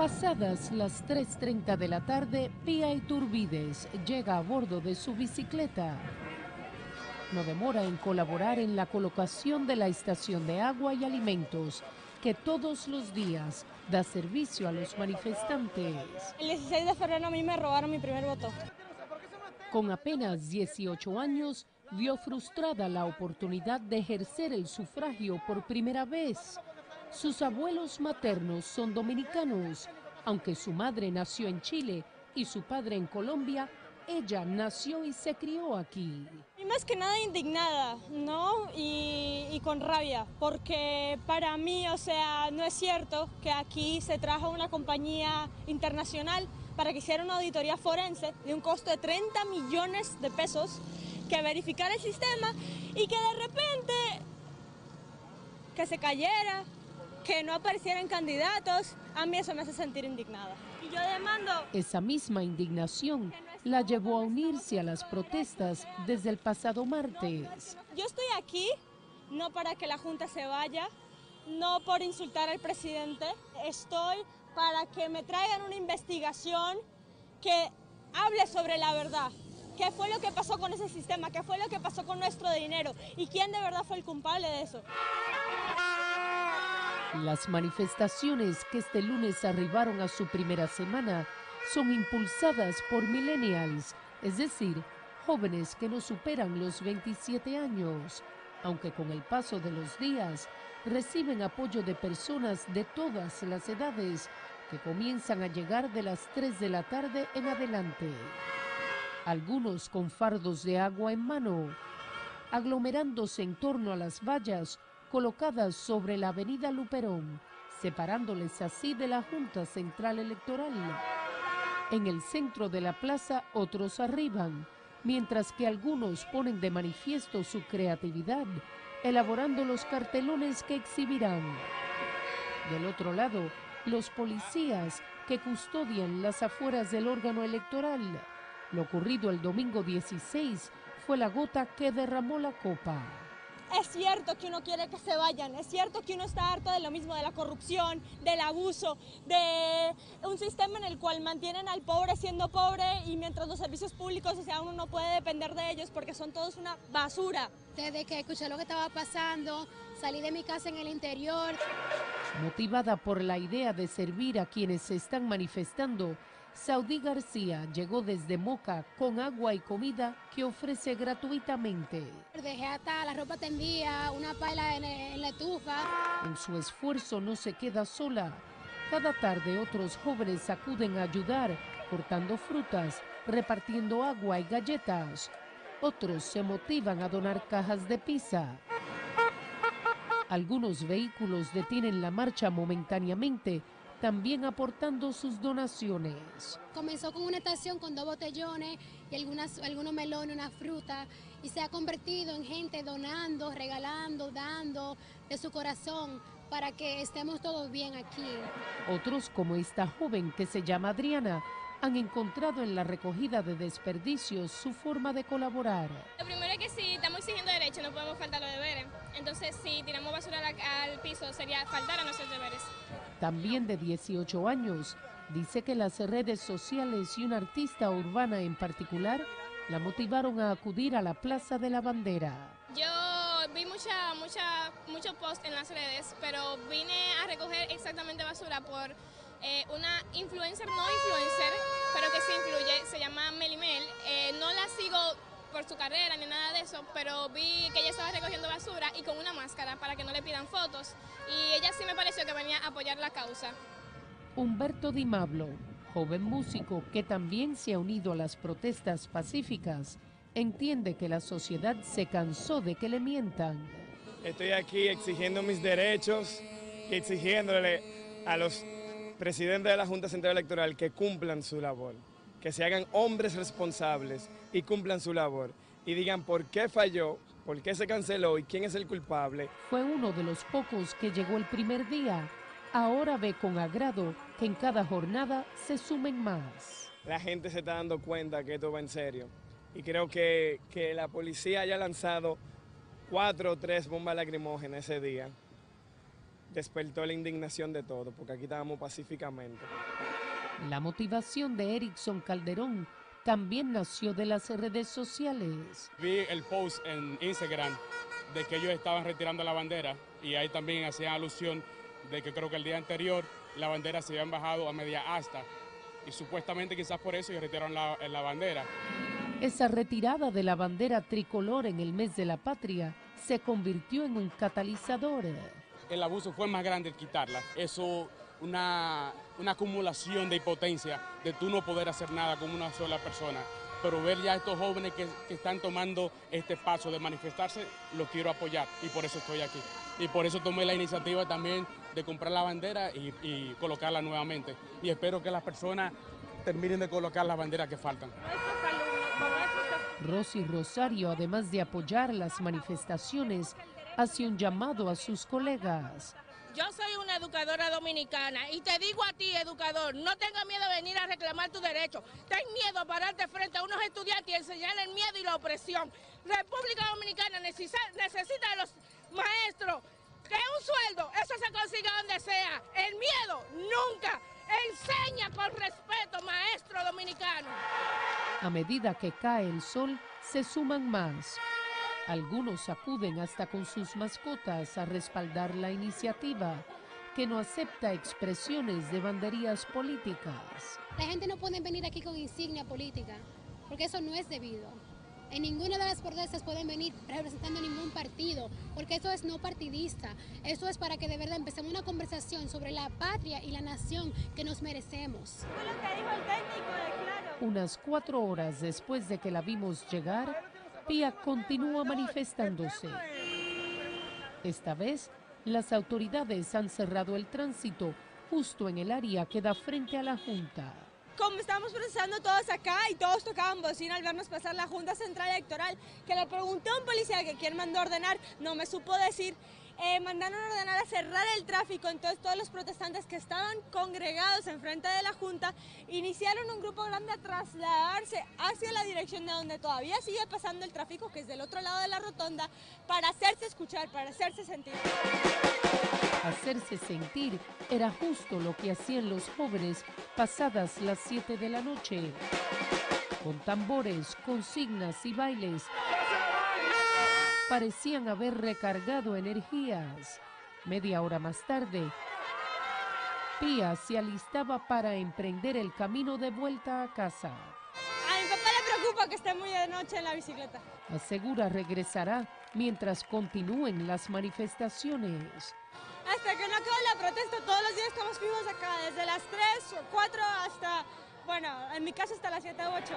Pasadas las 3.30 de la tarde, Pía Iturbides llega a bordo de su bicicleta. No demora en colaborar en la colocación de la estación de agua y alimentos que todos los días da servicio a los manifestantes. El 16 de febrero a mí me robaron mi primer voto. Con apenas 18 años, vio frustrada la oportunidad de ejercer el sufragio por primera vez. Sus abuelos maternos son dominicanos, aunque su madre nació en Chile y su padre en Colombia, ella nació y se crió aquí. Y más que nada indignada, ¿no? Y, con rabia, porque para mí, o sea, no es cierto que aquí se trajo una compañía internacional para que hiciera una auditoría forense de un costo de 30 millones de pesos, que verificara el sistema y que de repente que se cayera, que no aparecieran candidatos, a mí eso me hace sentir indignada. Y yo demando... Esa misma indignación la llevó a unirse a las protestas desde el pasado martes. Yo estoy aquí no para que la Junta se vaya, no por insultar al presidente, estoy para que me traigan una investigación que hable sobre la verdad. ¿Qué fue lo que pasó con ese sistema? ¿Qué fue lo que pasó con nuestro dinero? ¿Y quién de verdad fue el culpable de eso? Las manifestaciones que este lunes arribaron a su primera semana son impulsadas por millennials, es decir, jóvenes que no superan los 27 años, aunque con el paso de los días reciben apoyo de personas de todas las edades que comienzan a llegar de las 3 de la tarde en adelante. Algunos con fardos de agua en mano, aglomerándose en torno a las vallas colocadas sobre la avenida Luperón, separándoles así de la Junta Central Electoral. En el centro de la plaza otros arriban, mientras que algunos ponen de manifiesto su creatividad, elaborando los cartelones que exhibirán. Del otro lado, los policías que custodian las afueras del órgano electoral. Lo ocurrido el domingo 16 fue la gota que derramó la copa. Es cierto que uno quiere que se vayan, es cierto que uno está harto de lo mismo, de la corrupción, del abuso, de un sistema en el cual mantienen al pobre siendo pobre y mientras los servicios públicos, o sea, uno no puede depender de ellos porque son todos una basura. Desde que escuché lo que estaba pasando, salí de mi casa en el interior. Motivada por la idea de servir a quienes se están manifestando, Saudí García llegó desde Moca con agua y comida que ofrece gratuitamente. Dejé hasta la ropa tendida, una pala en, en la estufa. En su esfuerzo no se queda sola. Cada tarde otros jóvenes acuden a ayudar, cortando frutas, repartiendo agua y galletas. Otros se motivan a donar cajas de pizza. Algunos vehículos detienen la marcha momentáneamente también aportando sus donaciones. Comenzó con una estación con dos botellones y algunas, algunos melones, una fruta, y se ha convertido en gente donando, regalando, dando de su corazón para que estemos todos bien aquí. Otros, como esta joven que se llama Adriana, han encontrado en la recogida de desperdicios su forma de colaborar. Lo primero es que si estamos exigiendo derechos no podemos faltar los deberes. Entonces si tiramos basura al piso sería faltar a nuestros deberes. También de 18 años, dice que las redes sociales y una artista urbana en particular la motivaron a acudir a la Plaza de la Bandera. Yo vi mucha, mucha, muchos posts en las redes, pero vine a recoger exactamente basura por eh, una influencer, no influencer, pero que sí influye, se llama Melimel. Eh, no la sigo por su carrera ni nada de eso, pero vi que ella estaba recogiendo basura y con una máscara para que no le pidan fotos. Y ella sí me pareció que venía a apoyar la causa. Humberto Di Mablo, joven músico que también se ha unido a las protestas pacíficas, entiende que la sociedad se cansó de que le mientan. Estoy aquí exigiendo mis derechos y exigiéndole a los presidentes de la Junta Central Electoral que cumplan su labor, que se hagan hombres responsables y cumplan su labor y digan por qué falló, por qué se canceló y quién es el culpable. Fue uno de los pocos que llegó el primer día. Ahora ve con agrado que en cada jornada se sumen más. La gente se está dando cuenta que esto va en serio y creo que, que la policía haya lanzado cuatro o tres bombas lacrimógenas ese día despertó la indignación de todos, porque aquí estábamos pacíficamente. La motivación de Erickson Calderón también nació de las redes sociales. Vi el post en Instagram de que ellos estaban retirando la bandera y ahí también hacían alusión de que creo que el día anterior la bandera se habían bajado a media asta y supuestamente quizás por eso ellos retiraron la, la bandera. Esa retirada de la bandera tricolor en el mes de la patria se convirtió en un catalizador. El abuso fue más grande el quitarla. Eso, una, una acumulación de impotencia, de tú no poder hacer nada como una sola persona. Pero ver ya a estos jóvenes que, que están tomando este paso de manifestarse, los quiero apoyar y por eso estoy aquí. Y por eso tomé la iniciativa también de comprar la bandera y, colocarla nuevamente. Y espero que las personas terminen de colocar las banderas que faltan. Rosy Rosario, además de apoyar las manifestaciones, hace un llamado a sus colegas. Yo soy una educadora dominicana y te digo a ti, educador, no tengas miedo de venir a reclamar tu derecho. Ten miedo a pararte frente a unos estudiantes y enseñar el miedo y la opresión. República Dominicana necesita, necesita de los maestros que un sueldo, eso se consiga donde sea. El miedo, nunca. Enseña con respeto, maestro dominicano. A medida que cae el sol, se suman más. Algunos acuden hasta con sus mascotas a respaldar la iniciativa, que no acepta expresiones de banderías políticas. La gente no puede venir aquí con insignia política, porque eso no es debido. En ninguna de las protestas pueden venir representando ningún partido, porque eso es no partidista. Eso es para que de verdad empecemos una conversación sobre la patria y la nación que nos merecemos. Unas cuatro horas después de que la vimos llegar, Continúa manifestándose. Esta vez, las autoridades han cerrado el tránsito justo en el área que da frente a la Junta. Como estamos procesando todos acá y todos tocaban bocina al vernos pasar la Junta Central Electoral, que le pregunté a un policía que quién mandó ordenar, no me supo decir, eh, mandaron ordenar a cerrar el tráfico, entonces todos los protestantes que estaban congregados enfrente de la Junta iniciaron un grupo grande a trasladarse hacia la dirección de donde todavía sigue pasando el tráfico, que es del otro lado de la rotonda, para hacerse escuchar, para hacerse sentir. Hacerse sentir era justo lo que hacían los jóvenes pasadas las 7 de la noche. Con tambores, consignas y bailes, parecían haber recargado energías. Media hora más tarde, Pía se alistaba para emprender el camino de vuelta a casa. A mi papá le preocupa que esté muy de noche en la bicicleta. Asegura regresará mientras continúen las manifestaciones. Hasta que no acabe la protesta, todos los días estamos vivos acá, desde las 3 o 4 hasta, bueno, en mi caso hasta las 7 o 8.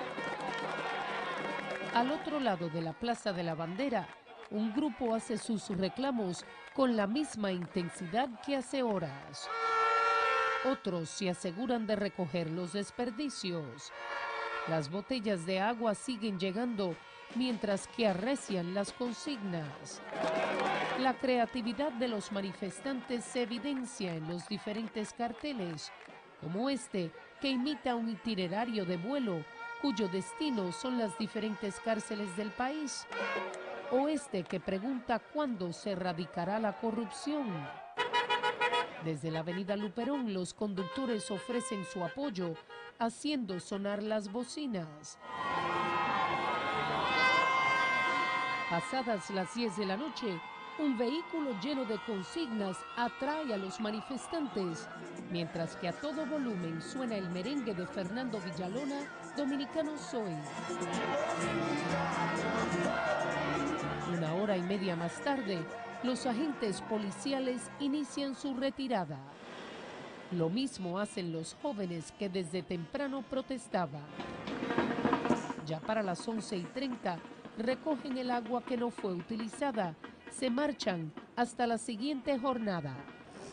Al otro lado de la Plaza de la Bandera, un grupo hace sus reclamos con la misma intensidad que hace horas. Otros se aseguran de recoger los desperdicios. Las botellas de agua siguen llegando mientras que arrecian las consignas. La creatividad de los manifestantes se evidencia en los diferentes carteles, como este que imita un itinerario de vuelo cuyo destino son las diferentes cárceles del país, o este que pregunta cuándo se erradicará la corrupción. Desde la avenida Luperón los conductores ofrecen su apoyo haciendo sonar las bocinas. Pasadas las 10 de la noche, un vehículo lleno de consignas atrae a los manifestantes, mientras que a todo volumen suena el merengue de Fernando Villalona, Dominicano Soy. Una hora y media más tarde, los agentes policiales inician su retirada. Lo mismo hacen los jóvenes que desde temprano protestaban. Ya para las 11 y 30, recogen el agua que no fue utilizada, se marchan hasta la siguiente jornada.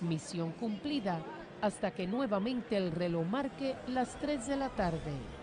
Misión cumplida hasta que nuevamente el reloj marque las 3 de la tarde.